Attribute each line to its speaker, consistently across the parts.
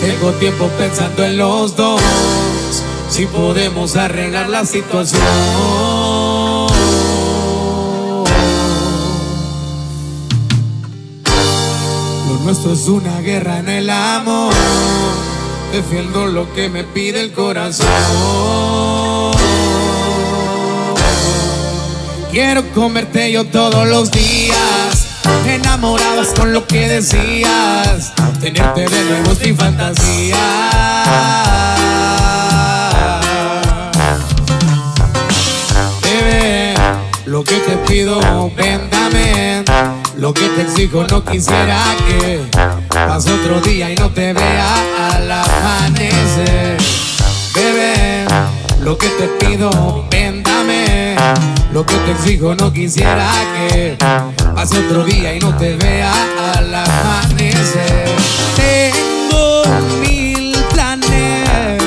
Speaker 1: Tengo tiempo pensando en los dos, si podemos arreglar la situación. Lo nuestro es una guerra en el amor, defiendo lo que me pide el corazón. Quiero comerte yo todos los días, enamoradas con lo que decías, tenerte de nuevo mi fantasía. Bebé, lo que te pido, véndame. Lo que te exijo, no quisiera que pase otro día y no te vea al amanecer. Bebé, lo que te pido, véndame. Lo que te exijo, no quisiera que pase otro día y no te vea al amanecer. Tengo mil planes,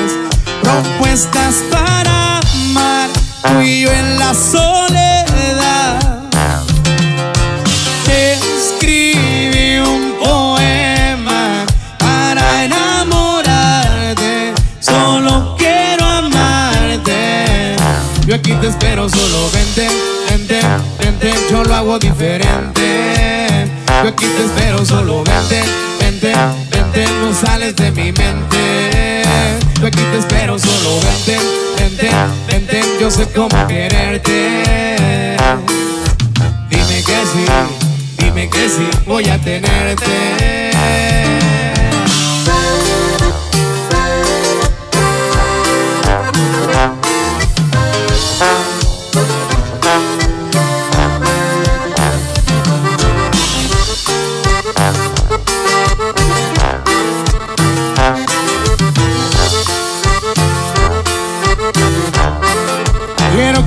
Speaker 1: propuestas para amar, tú y yo en la soledad. Escribí un poema para enamorarte, solo quiero amarte. Yo aquí te espero, solo yo hago diferente. Yo aquí te espero, solo vente, vente, vente, no sales de mi mente. Yo aquí te espero, solo vente, vente, vente, yo sé cómo quererte. Dime que sí, dime que sí, voy a tenerte.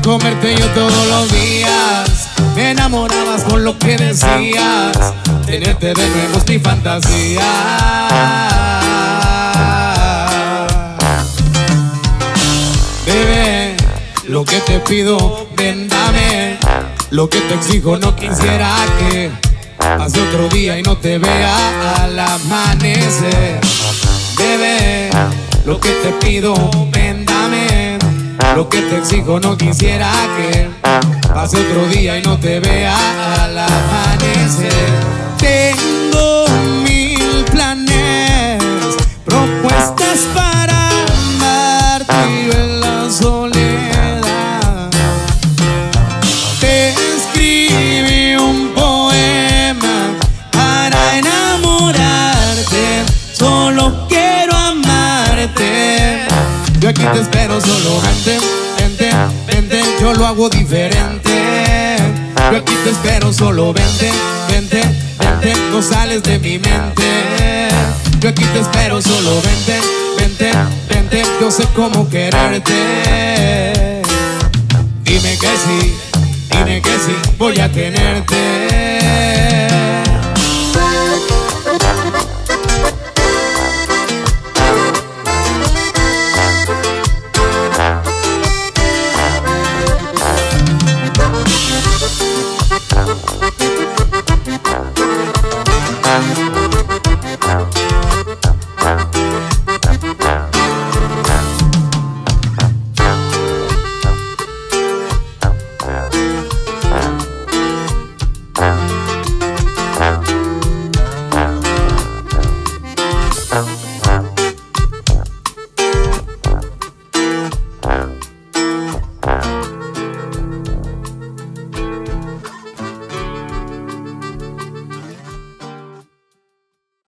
Speaker 1: Comerte yo todos los días. Me enamorabas con lo que decías. Tenerte de nuevo es mi fantasía. Bebé, lo que te pido, véndame. Lo que te exijo, no quisiera que pase otro día y no te vea al amanecer. Bebé, lo que te pido, véndame. Lo que te exijo, no quisiera que pase otro día y no te vea al amanecer. Tengo Yo aquí te espero, solo vente, vente, vente, yo lo hago diferente. Yo aquí te espero, solo vente, vente, vente, no sales de mi mente. Yo aquí te espero, solo vente, vente, vente, yo sé cómo quererte. Dime que sí, dime que sí, voy a tenerte. Bye.